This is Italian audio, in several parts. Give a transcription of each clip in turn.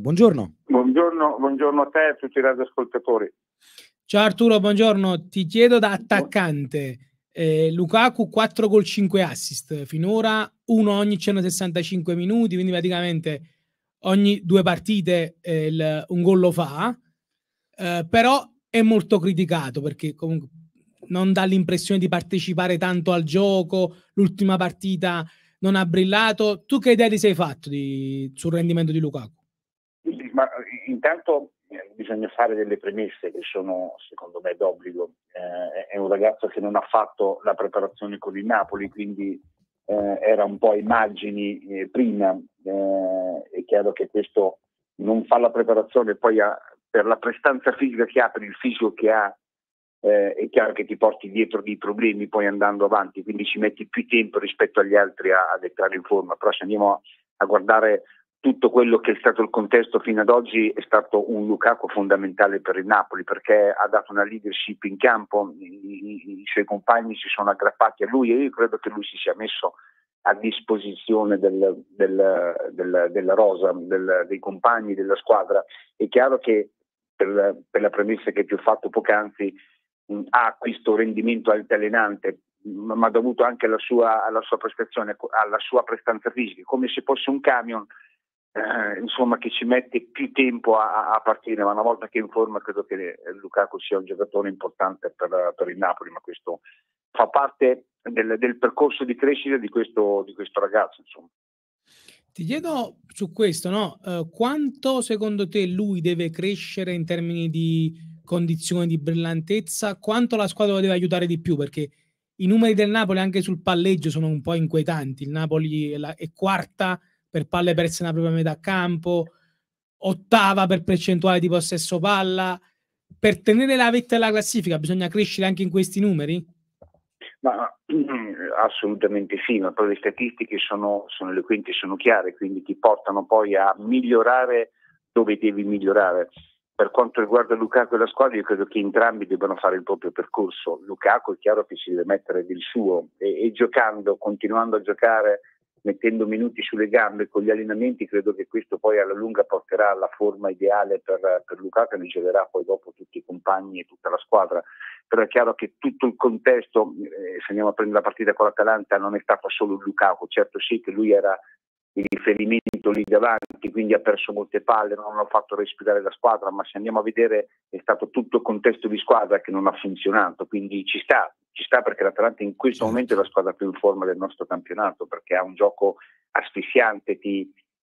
Buongiorno. Buongiorno, buongiorno a te e a tutti i radioascoltatori. Ciao Arturo, buongiorno. Ti chiedo da attaccante, eh, Lukaku 4 gol 5 assist, finora uno ogni 165 minuti, quindi praticamente ogni due partite eh, il, un gol lo fa, eh, però è molto criticato perché comunque non dà l'impressione di partecipare tanto al gioco, l'ultima partita non ha brillato. Tu che idea ti sei fatto di, sul rendimento di Lukaku? Ma intanto eh, bisogna fare delle premesse che sono secondo me d'obbligo. Eh, è un ragazzo che non ha fatto la preparazione con il Napoli, quindi eh, era un po' immagini eh, prima. Eh, è chiaro che questo non fa la preparazione, poi ha, per la prestanza fisica che ha, per il fisico che ha, eh, è chiaro che ti porti dietro dei problemi poi andando avanti, quindi ci metti più tempo rispetto agli altri a, ad entrare in forma. Però se andiamo a, a guardare tutto quello che è stato il contesto fino ad oggi è stato un Lukaku fondamentale per il Napoli perché ha dato una leadership in campo, i, i, i suoi compagni si sono aggrappati a lui e io credo che lui si sia messo a disposizione del, del, del, della rosa, dei compagni, della squadra. È chiaro che per, per la premessa che ti ho fatto poc'anzi ha questo rendimento altalenante ma dovuto anche alla sua, alla sua prestazione, alla sua prestanza fisica, come se fosse un camion eh, insomma, che ci mette più tempo a, a, partire, ma una volta che è in forma credo che Lukaku sia un giocatore importante per, per il Napoli, ma questo fa parte del, del percorso di crescita di questo, di questo ragazzo. Insomma. Ti chiedo su questo, no? uh, quanto secondo te lui deve crescere in termini di condizioni di brillantezza? Quanto la squadra lo deve aiutare di più? Perché i numeri del Napoli anche sul palleggio sono un po' inquietanti. Il Napoli è, la, è quarta per palle perse nella propria metà campo, ottava per percentuale di possesso palla. Per tenere la vetta della classifica bisogna crescere anche in questi numeri? Ma, assolutamente sì, ma poi le statistiche sono, sono eloquenti, sono chiare, quindi ti portano poi a migliorare dove devi migliorare. Per quanto riguarda Lukaku e la squadra, io credo che entrambi debbano fare il proprio percorso. Lukaku è chiaro che si deve mettere del suo e, e giocando, continuando a giocare mettendo minuti sulle gambe con gli allenamenti, credo che questo poi alla lunga porterà alla forma ideale per, per Lukaku e riceverà poi dopo tutti i compagni e tutta la squadra. Però è chiaro che tutto il contesto, eh, se andiamo a prendere la partita con l'Atalanta, non è stato solo Lukaku, certo sì che lui era il riferimento lì davanti, quindi ha perso molte palle, non ha fatto respirare la squadra, ma se andiamo a vedere è stato tutto il contesto di squadra che non ha funzionato, quindi ci sta, ci sta perché l'Atalanta in questo certo. momento è la squadra più in forma del nostro campionato, perché ha un gioco asfissiante, ti,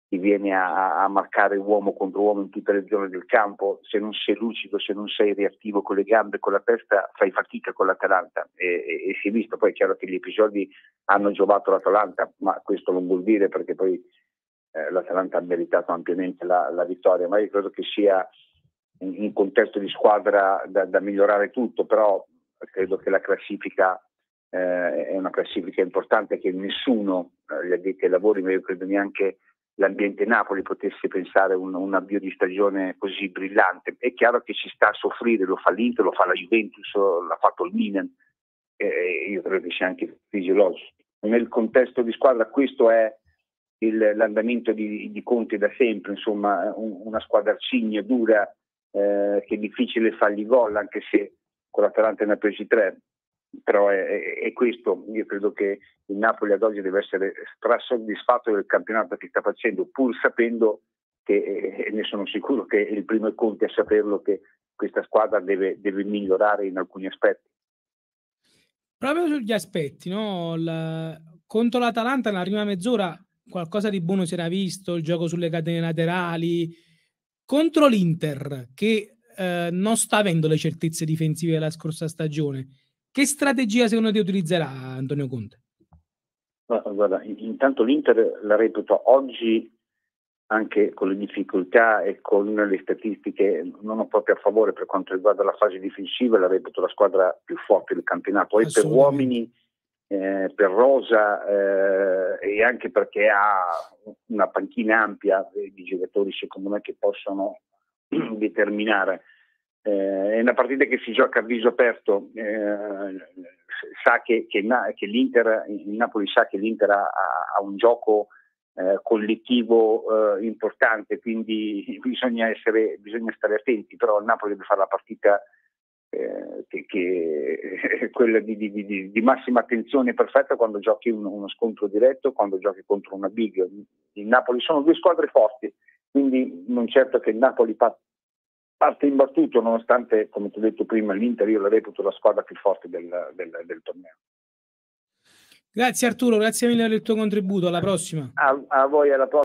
ti viene a, a, marcare uomo contro uomo in tutte le zone del campo, se non sei lucido, se non sei reattivo con le gambe, con la testa, fai fatica con l'Atalanta. E, e, e si è visto, poi è chiaro che gli episodi hanno giovato l'Atalanta, ma questo non vuol dire perché poi eh, l'Atalanta ha meritato ampiamente la, la, vittoria, ma io credo che sia un contesto di squadra da, da migliorare tutto, però credo che la classifica eh, è una classifica importante che nessuno, eh, gli addetti ai lavori, ma io credo neanche l'ambiente Napoli potesse pensare un, un avvio di stagione così brillante. È chiaro che ci sta a soffrire, lo fa l'Inter, lo fa la Juventus, l'ha fatto il Milan, eh, io credo che sia anche fisiologico. Nel contesto di squadra questo è il, l'andamento di, di, Conte da sempre, insomma un, una squadra arcigna, dura, eh, che è difficile fargli gol, anche se con l'Atalanta ne ha presi tre, però è, è, è, questo, io credo che il Napoli ad oggi deve essere strasoddisfatto del campionato che sta facendo, pur sapendo che, e ne sono sicuro che il primo è Conte a saperlo, che questa squadra deve, deve migliorare in alcuni aspetti. Proprio sugli aspetti, no? La, contro l'Atalanta nella prima mezz'ora qualcosa di buono si era visto, il gioco sulle catene laterali. Contro l'Inter, che eh, non sta avendo le certezze difensive della scorsa stagione. Che strategia secondo te utilizzerà Antonio Conte? Guarda, intanto l'Inter la reputo oggi anche con le difficoltà e con le statistiche non proprio a favore per quanto riguarda la fase difensiva, la reputo la squadra più forte del campionato. E per uomini, eh, per Rosa eh, e anche perché ha una panchina ampia di giocatori secondo me che possono determinare. Eh, è una partita che si gioca a viso aperto, eh, sa che, che, che, l'Inter, il Napoli sa che l'Inter ha, ha un gioco eh, collettivo eh, importante, quindi bisogna, essere, bisogna stare attenti, però il Napoli deve fare la partita eh, che, è quella di, di, di, di, massima attenzione perfetta quando giochi uno, uno, scontro diretto, quando giochi contro una big. Il Napoli sono due squadre forti, quindi non certo che il Napoli parte in battuto, nonostante, come ti ho detto prima, l'Inter io la reputo la squadra più forte del, del, del torneo. Grazie Arturo, grazie mille per il tuo contributo, alla prossima. A, a voi, alla prossima.